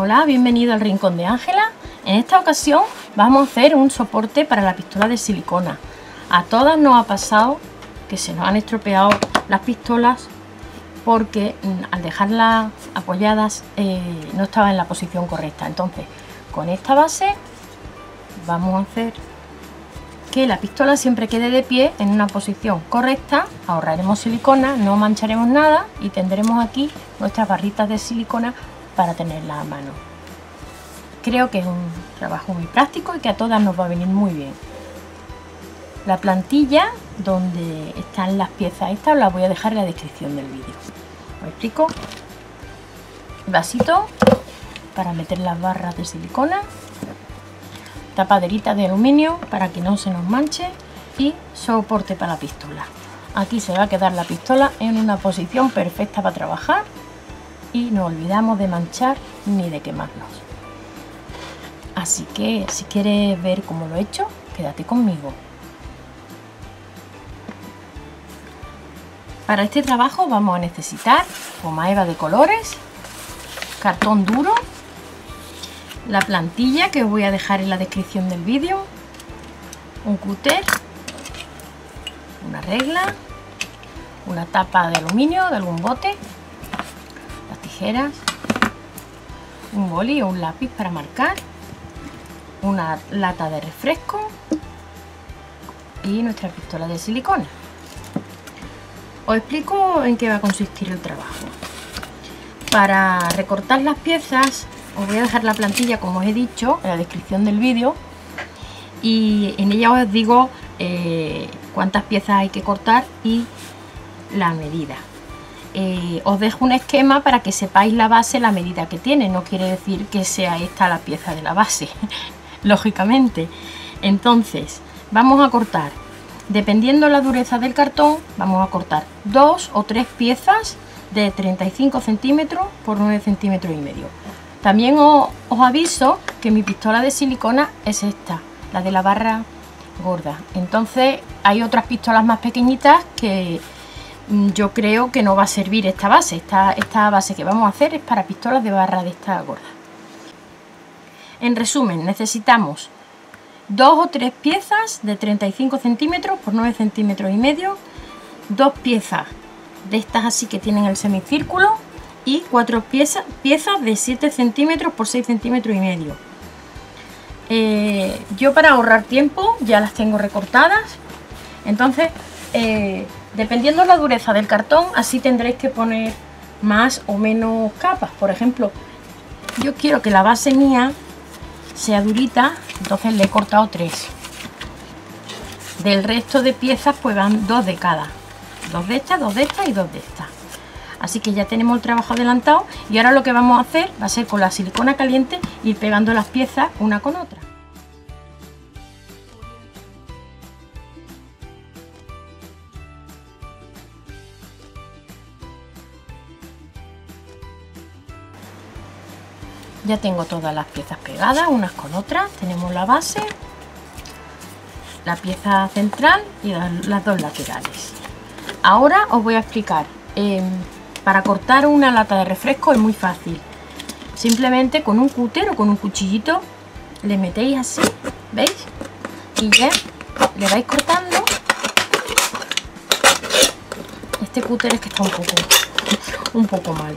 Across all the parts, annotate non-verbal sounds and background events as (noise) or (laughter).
Hola, bienvenido al Rincón de Ángela. En esta ocasión vamos a hacer un soporte para la pistola de silicona. A todas nos ha pasado que se nos han estropeado las pistolas porque mm, al dejarlas apoyadas eh, no estaba en la posición correcta. Entonces, con esta base vamos a hacer que la pistola siempre quede de pie en una posición correcta, ahorraremos silicona, no mancharemos nada y tendremos aquí nuestras barritas de silicona para tenerla a mano. Creo que es un trabajo muy práctico y que a todas nos va a venir muy bien. La plantilla donde están las piezas estas las voy a dejar en la descripción del vídeo. Os explico. Vasito para meter las barras de silicona. Tapaderita de aluminio para que no se nos manche. Y soporte para la pistola. Aquí se va a quedar la pistola en una posición perfecta para trabajar y no olvidamos de manchar ni de quemarnos. Así que si quieres ver cómo lo he hecho, quédate conmigo. Para este trabajo vamos a necesitar goma eva de colores, cartón duro, la plantilla que os voy a dejar en la descripción del vídeo, un cúter, una regla, una tapa de aluminio de algún bote, un boli o un lápiz para marcar, una lata de refresco y nuestra pistola de silicona. Os explico en qué va a consistir el trabajo. Para recortar las piezas os voy a dejar la plantilla como os he dicho en la descripción del vídeo y en ella os digo eh, cuántas piezas hay que cortar y la medida. Eh, os dejo un esquema para que sepáis la base, la medida que tiene. No quiere decir que sea esta la pieza de la base, (laughs) lógicamente. Entonces, vamos a cortar, dependiendo la dureza del cartón, vamos a cortar dos o tres piezas de 35 centímetros por 9 centímetros y medio. También os aviso que mi pistola de silicona es esta, la de la barra gorda. Entonces hay otras pistolas más pequeñitas que yo creo que no va a servir esta base. Esta, esta base que vamos a hacer es para pistolas de barra de esta gorda. En resumen, necesitamos dos o tres piezas de 35 centímetros por 9 centímetros y medio, dos piezas de estas así que tienen el semicírculo y cuatro piezas, piezas de 7 centímetros por 6 centímetros y medio. Eh, yo para ahorrar tiempo ya las tengo recortadas, entonces eh, Dependiendo la dureza del cartón, así tendréis que poner más o menos capas. Por ejemplo, yo quiero que la base mía sea durita, entonces le he cortado tres. Del resto de piezas pues van dos de cada. Dos de estas, dos de estas y dos de estas. Así que ya tenemos el trabajo adelantado y ahora lo que vamos a hacer va a ser con la silicona caliente ir pegando las piezas una con otra. Ya tengo todas las piezas pegadas, unas con otras. Tenemos la base, la pieza central y las dos laterales. Ahora os voy a explicar. Em, para cortar una lata de refresco es muy fácil. Simplemente con un cúter o con un cuchillito le metéis así, ¿veis? Y ya le vais cortando. Este cúter es que está un poco, un poco mal.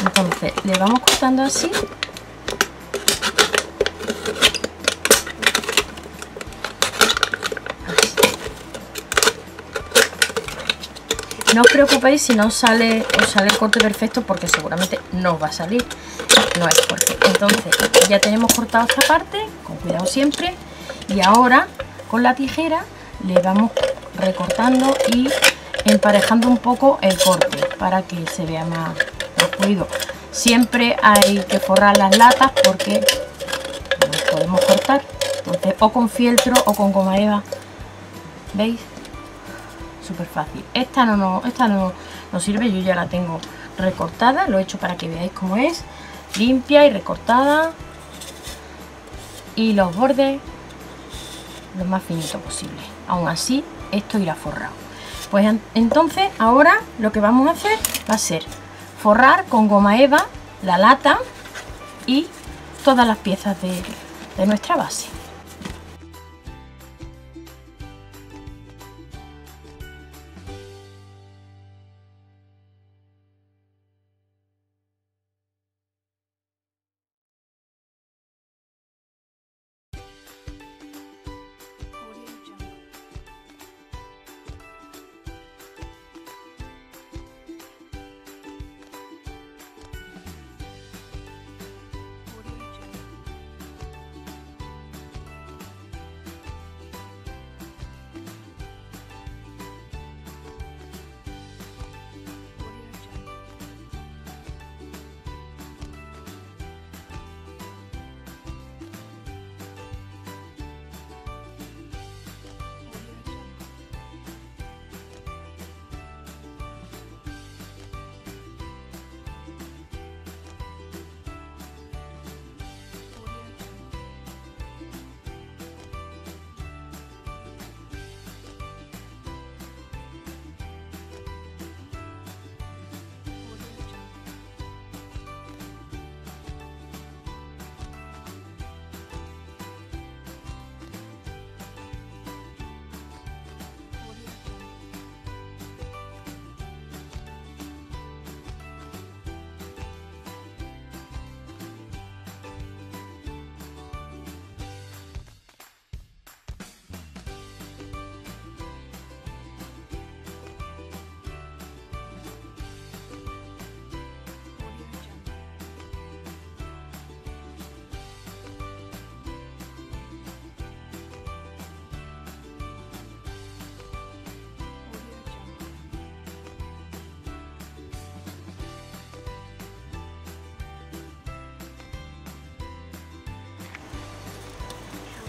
Entonces le vamos cortando así No os preocupéis si no sale, os sale el corte perfecto porque seguramente no va a salir. No es fuerte. Entonces ya tenemos cortado esta parte, con cuidado siempre. Y ahora con la tijera le vamos recortando y emparejando un poco el corte para que se vea más, fluido. Siempre hay que forrar las latas porque podemos cortar. O con fieltro o con goma eva. ¿Veis? Súper fácil. Esta no, no, esta no, no sirve, yo ya la tengo recortada, lo he hecho para que veáis cómo es, limpia y recortada. Y los bordes lo más finito posible. Aún así, esto irá forrado. Pues entonces, ahora lo que vamos a hacer va a ser forrar con goma eva la lata y todas las piezas de, de nuestra base.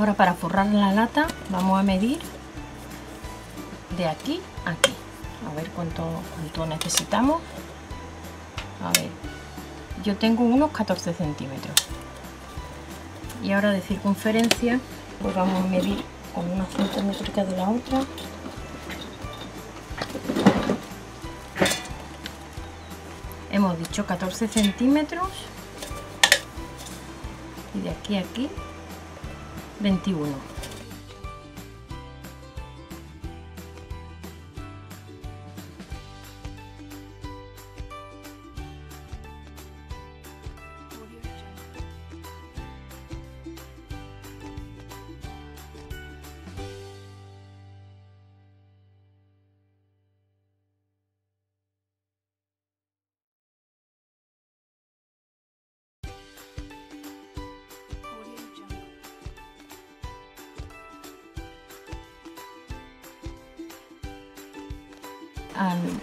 Ahora para forrar la lata vamos a medir de aquí a aquí. A ver cuánto, cuánto necesitamos. A ver, yo tengo unos 14 centímetros. Y ahora de circunferencia, pues vamos a medir con una cinta métrica de la otra. Hemos dicho 14 centímetros. Y de aquí a aquí 21.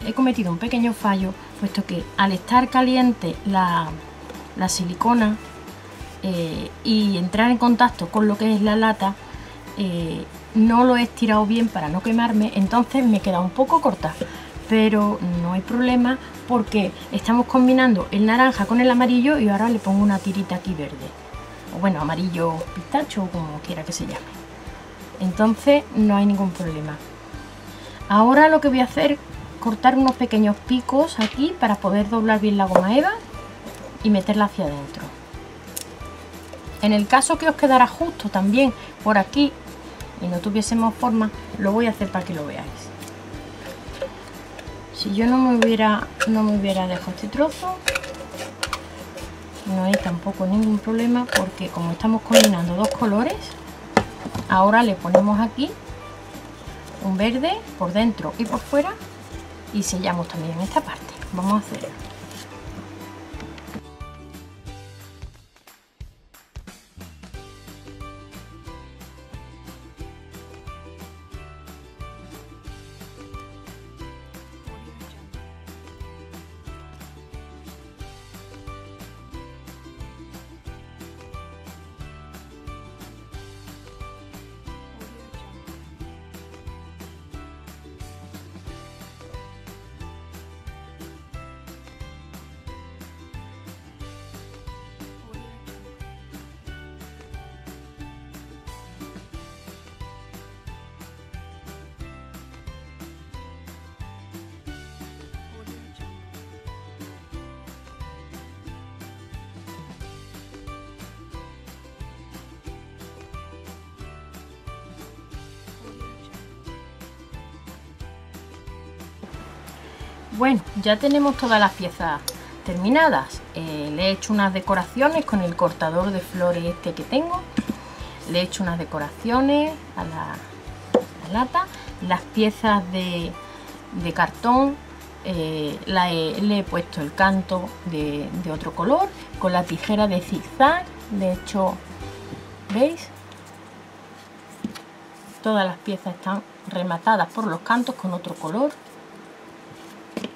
He cometido un pequeño fallo, puesto que al estar caliente la, silicona eh, y entrar en contacto con lo que es la lata, eh, no lo he estirado bien para no quemarme, entonces me queda un poco corta. Pero no hay problema porque estamos combinando el naranja con el amarillo y ahora le pongo una tirita aquí verde. O bueno, amarillo pistacho o como quiera que se llame. Entonces no hay ningún problema. Ahora lo que voy a hacer cortar unos pequeños picos aquí para poder doblar bien la goma eva y meterla hacia adentro. En el caso que os quedara justo también por aquí y no tuviésemos forma, lo voy a hacer para que lo veáis. Si yo no me hubiera, no me hubiera dejado este trozo, no hay tampoco ningún problema porque como estamos combinando dos colores, ahora le ponemos aquí un verde por dentro y por fuera y sellamos también esta parte. Vamos a hacerlo Bueno, ya tenemos todas las piezas terminadas. Eh, le he hecho unas decoraciones con el cortador de flores este que tengo. Le he hecho unas decoraciones a la, lata. Las piezas de, cartón eh, le he puesto el canto de, otro color con la tijera de zigzag de hecho veis todas las piezas están rematadas por los cantos con otro color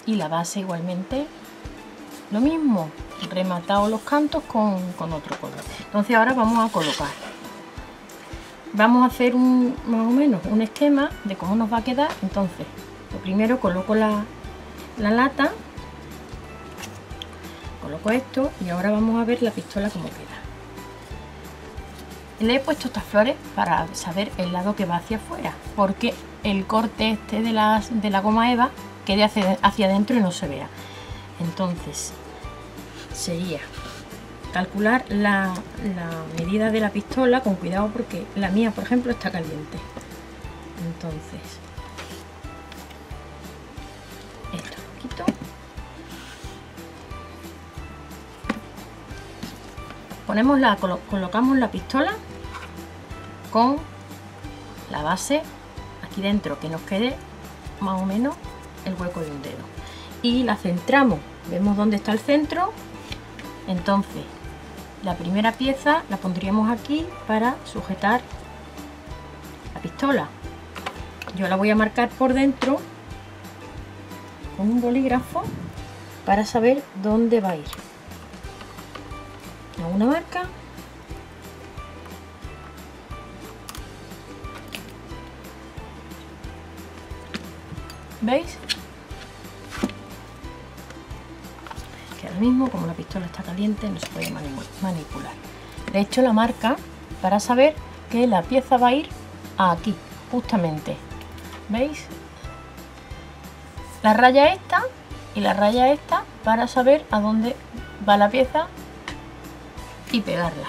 y la base igualmente lo mismo rematado los cantos con, otro color. Entonces ahora vamos a colocar. Vamos a hacer un más o menos un esquema de cómo nos va a quedar. Entonces lo primero coloco la, la lata coloco esto y ahora vamos a ver la pistola cómo queda. Le he puesto estas flores para saber el lado que va hacia afuera porque el corte este de, las, de la goma eva quede hacia, hacia adentro y no se vea. Entonces sería calcular la, medida de la pistola con cuidado porque la mía por ejemplo está caliente. Entonces esto lo quito. Ponemos la colocamos la pistola con la base aquí dentro que nos quede más o menos el hueco de un dedo. Y la centramos. Vemos dónde está el centro. Entonces la primera pieza la pondríamos aquí para sujetar la pistola. Yo la voy a marcar por dentro con un bolígrafo para saber dónde va a ir. Hago una marca ¿Veis? Que ahora mismo, como la pistola está caliente, no se puede manipular. Le he hecho la marca para saber que la pieza va a ir aquí, justamente. ¿Veis? La raya esta y la raya esta para saber a dónde va la pieza y pegarla.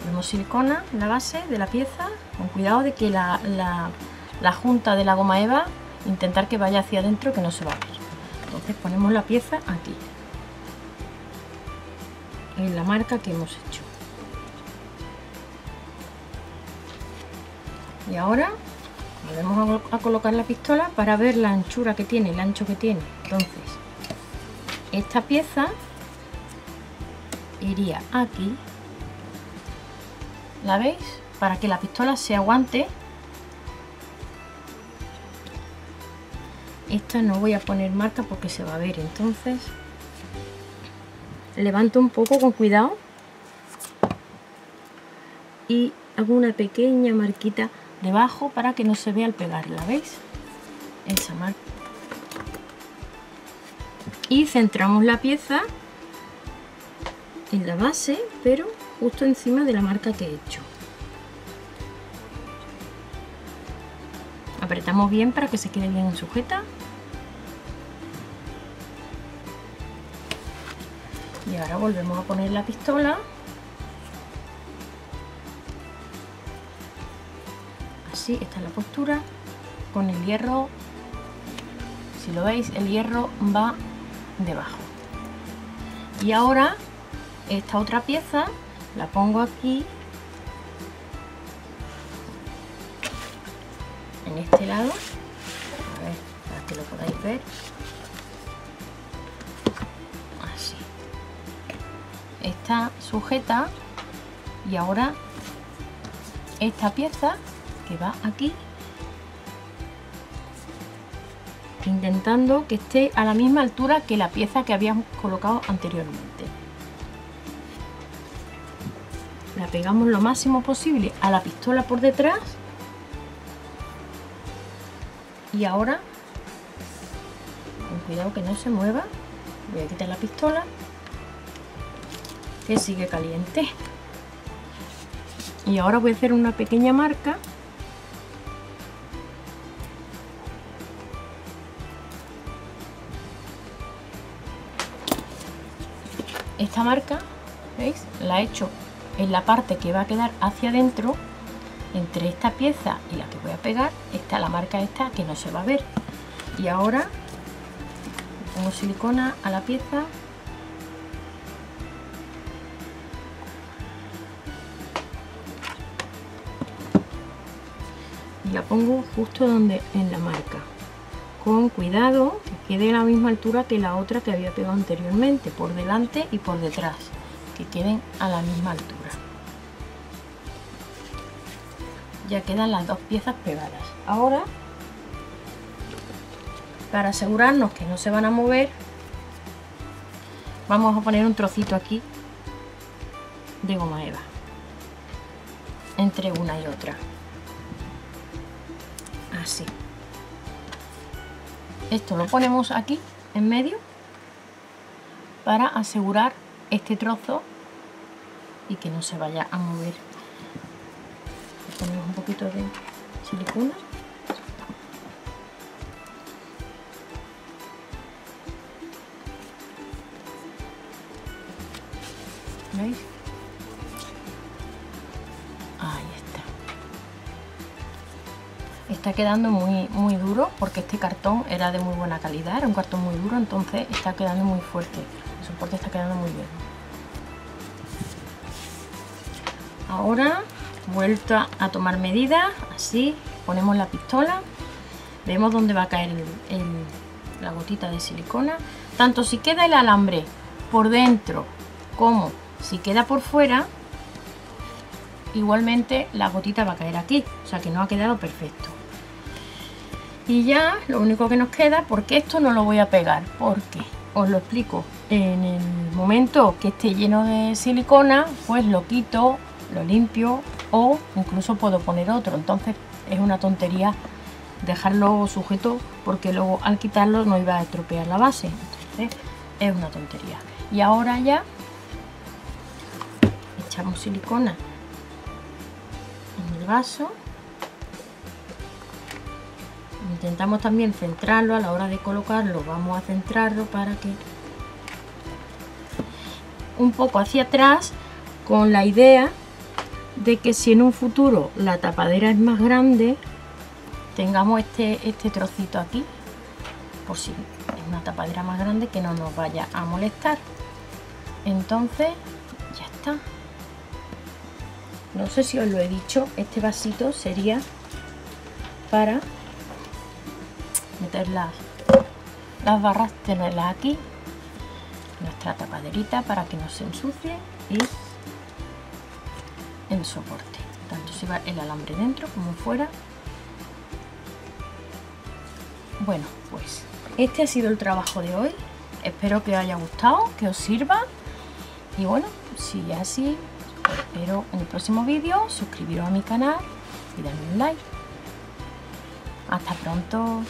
Ponemos silicona en la base de la pieza, con cuidado de que la la junta de la goma eva intentar que vaya hacia adentro que no se va a ver. Entonces ponemos la pieza aquí en la marca que hemos hecho. Y ahora volvemos a, colocar la pistola para ver la anchura que tiene el ancho que tiene. Entonces esta pieza iría aquí. ¿la veis? para que la pistola se aguante esta no voy a poner marca porque se va a ver entonces levanto un poco con cuidado y hago una pequeña marquita debajo para que no se vea al pegarla ¿veis? esa marca. Y centramos la pieza en la base pero justo encima de la marca que he hecho. Apretamos bien para que se quede bien sujeta y ahora volvemos a poner la pistola. Así está la postura. Con el hierro si lo veis el hierro va debajo. Y ahora esta otra pieza la pongo aquí. En este lado. A ver para que lo podáis ver está sujeta y ahora esta pieza que va aquí intentando que esté a la misma altura que la pieza que habíamos colocado anteriormente. La pegamos lo máximo posible a la pistola por detrás y ahora con cuidado que no se mueva voy a quitar la pistola que sigue caliente. Y ahora voy a hacer una pequeña marca. Esta marca veis la he hecho en la parte que va a quedar hacia adentro. Entre esta pieza y la que voy a pegar está la marca esta que no se va a ver. Y ahora pongo silicona a la pieza pongo justo donde en la marca. Con cuidado que quede a la misma altura que la otra que había pegado anteriormente por delante y por detrás que queden a la misma altura. Ya quedan las dos piezas pegadas. Ahora para asegurarnos que no se van a mover vamos a poner un trocito aquí de goma eva entre una y otra así. Esto lo ponemos aquí en medio para asegurar este trozo y que no se vaya a mover. Ponemos un poquito de silicona. ¿Veis? Está quedando muy, muy duro porque este cartón era de muy buena calidad, era un cartón muy duro, entonces está quedando muy fuerte. El soporte está quedando muy bien. Ahora, vuelta a tomar medidas, así, ponemos la pistola, vemos dónde va a caer la gotita de silicona, tanto si queda el alambre por dentro como si queda por fuera, igualmente la gotita va a caer aquí, o sea que no ha quedado perfecto. Y ya lo único que nos queda, porque esto no lo voy a pegar, porque os lo explico, en el momento que esté lleno de silicona, pues lo quito, lo limpio o incluso puedo poner otro, entonces es una tontería dejarlo sujeto porque luego al quitarlo no iba a estropear la base, entonces es una tontería. Y ahora ya echamos silicona en el vaso intentamos también centrarlo a la hora de colocarlo vamos a centrarlo para que un poco hacia atrás con la idea de que si en un futuro la tapadera es más grande tengamos este, este trocito aquí por si es una tapadera más grande que no nos vaya a molestar. Entonces ya está. No sé si os lo he dicho este vasito sería para meter las, barras tenerlas aquí nuestra tapaderita para que no se ensucie y el soporte tanto si va el alambre dentro como fuera bueno pues este ha sido el trabajo de hoy espero que os haya gustado que os sirva y bueno si es así espero en el próximo vídeo, suscribiros a mi canal y darme un like. Hasta pronto.